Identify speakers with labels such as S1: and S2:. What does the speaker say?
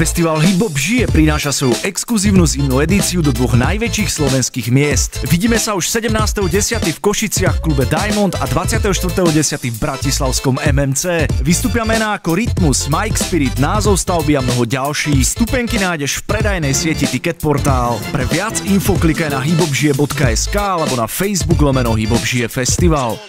S1: Festival Hip-Hop Žije prináša svoju exkluzívnu zimnú edíciu do dvoch najväčších slovenských miest. Vidíme sa už 17.10. v Košiciach v klube Diamond a 24.10. v Bratislavskom MMC. Vystúpia mená ako Rytmus, Mike Spirit, názov stavby a mnoho ďalších. Stupenky nájdeš v predajnej sieti Ticketportál. Pre viac info klikaj na hibobžije.sk alebo na Facebook lomeno žije Festival.